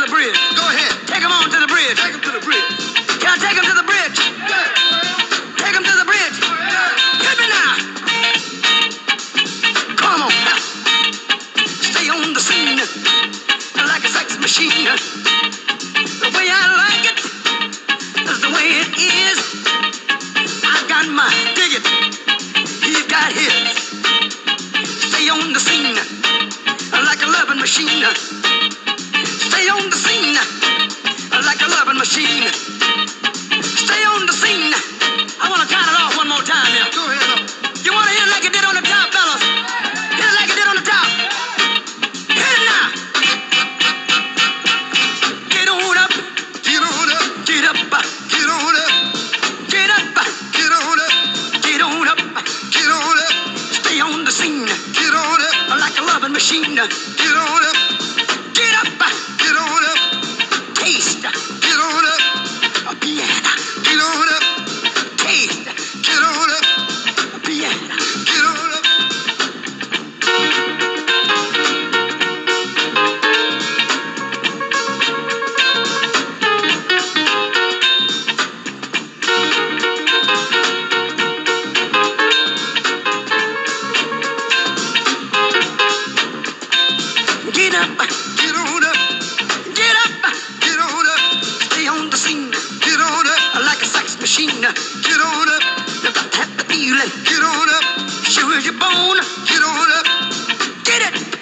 the bridge. Go ahead. Take him on to the bridge. Take him to the bridge. Can I take him to the bridge? Yeah. Take him to the bridge. Yeah. Hit me now. Come on. Stay on the scene like a sex machine. The way I like it is the way it is. I've got my Dig it. He's got his. Stay on the scene like a loving machine. Stay on the scene like a loving machine. Stay on the scene. I want to count it off one more time now. Go ahead. You want to hit it like it did on the top, fellas? Hit it like it did on the top. Hit it now. Get on up, Get on up. get up, Get on up. get up, Get on up. get on up. Get on up. Stay on the scene Get on up. like a loving machine. Get on up. machine. Get on up. If I tap the feeling, get on up. Show your bone! get on up. Get it.